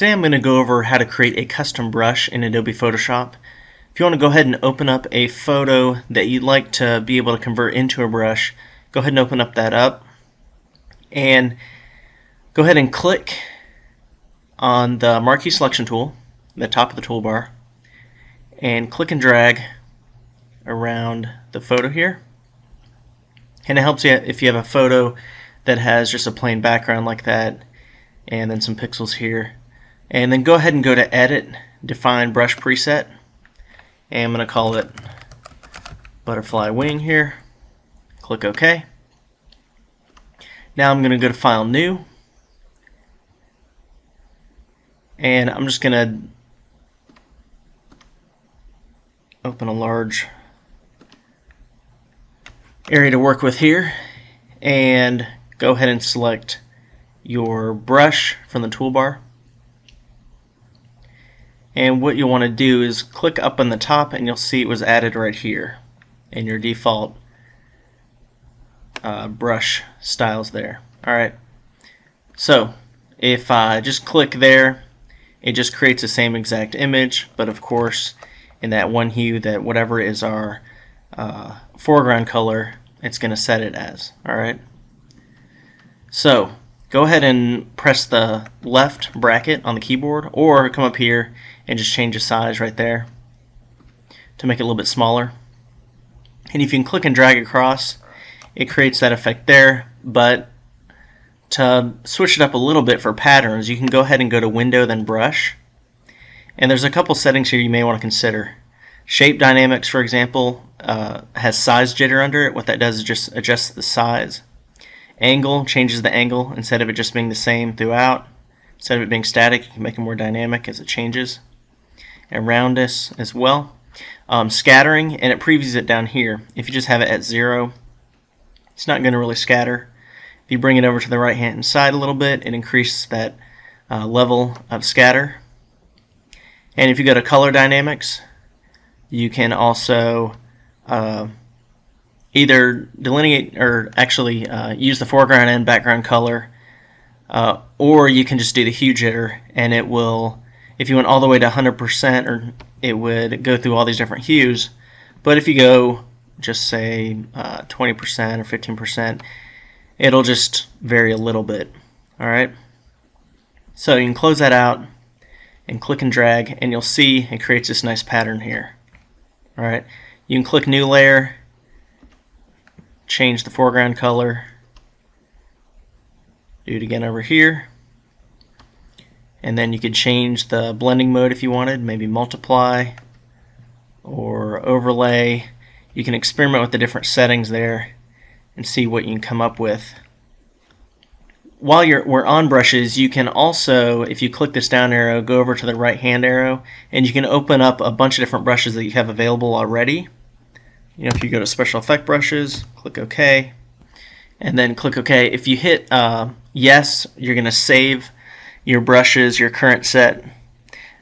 Today I'm going to go over how to create a custom brush in Adobe Photoshop. If you want to go ahead and open up a photo that you'd like to be able to convert into a brush, go ahead and open up that up and go ahead and click on the marquee selection tool, the top of the toolbar, and click and drag around the photo here. And it helps you if you have a photo that has just a plain background like that and then some pixels here. And then go ahead and go to Edit, Define Brush Preset. And I'm going to call it Butterfly Wing here. Click OK. Now I'm going to go to File New. And I'm just going to open a large area to work with here and go ahead and select your brush from the toolbar and what you want to do is click up on the top and you'll see it was added right here in your default uh, brush styles there. Alright. So if I just click there it just creates the same exact image but of course in that one hue that whatever is our uh, foreground color it's going to set it as. Alright. So go ahead and press the left bracket on the keyboard or come up here and just change the size right there to make it a little bit smaller. And if you can click and drag across it creates that effect there but to switch it up a little bit for patterns you can go ahead and go to window then brush. And there's a couple settings here you may want to consider. Shape dynamics for example uh, has size jitter under it. What that does is just adjust the size Angle changes the angle instead of it just being the same throughout. Instead of it being static, you can make it more dynamic as it changes. And roundness as well. Um, scattering, and it previews it down here. If you just have it at zero, it's not going to really scatter. If you bring it over to the right hand side a little bit, it increases that uh, level of scatter. And if you go to color dynamics, you can also uh, either delineate or actually uh, use the foreground and background color uh, or you can just do the hue jitter and it will if you went all the way to 100% or it would go through all these different hues. But if you go just say 20% uh, or 15% it'll just vary a little bit. Alright? So you can close that out and click and drag and you'll see it creates this nice pattern here. Alright? You can click new layer change the foreground color. Do it again over here. And then you could change the blending mode if you wanted, maybe multiply or overlay. You can experiment with the different settings there and see what you can come up with. While you're we're on brushes, you can also, if you click this down arrow, go over to the right hand arrow, and you can open up a bunch of different brushes that you have available already you know, if you go to special effect brushes, click OK, and then click OK. If you hit uh, yes, you're going to save your brushes, your current set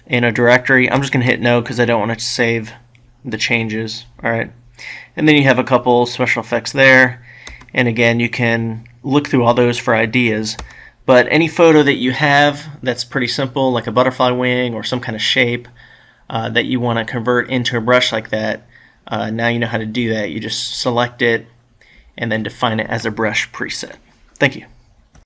in a directory. I'm just going to hit no because I don't want to save the changes. All right, and then you have a couple special effects there, and again, you can look through all those for ideas. But any photo that you have that's pretty simple, like a butterfly wing or some kind of shape uh, that you want to convert into a brush like that, uh, now you know how to do that. You just select it and then define it as a brush preset. Thank you.